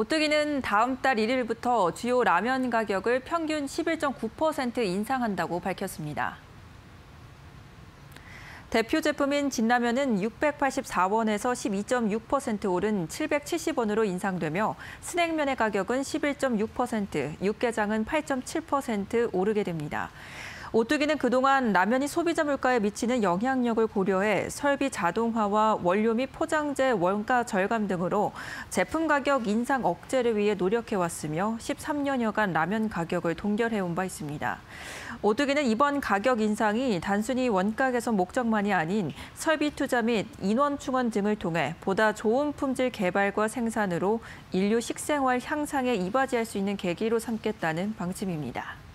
오뚜기는 다음 달 1일부터 주요 라면 가격을 평균 11.9% 인상한다고 밝혔습니다. 대표 제품인 진라면은 684원에서 12.6% 오른 770원으로 인상되며 스낵면의 가격은 11.6%, 육개장은 8.7% 오르게 됩니다. 오뚜기는 그동안 라면이 소비자 물가에 미치는 영향력을 고려해 설비 자동화와 원료 및 포장재 원가 절감 등으로 제품 가격 인상 억제를 위해 노력해왔으며 13년여간 라면 가격을 동결해온 바 있습니다. 오뚜기는 이번 가격 인상이 단순히 원가 개선 목적만이 아닌 설비 투자 및 인원 충원 등을 통해 보다 좋은 품질 개발과 생산으로 인류 식생활 향상에 이바지할 수 있는 계기로 삼겠다는 방침입니다.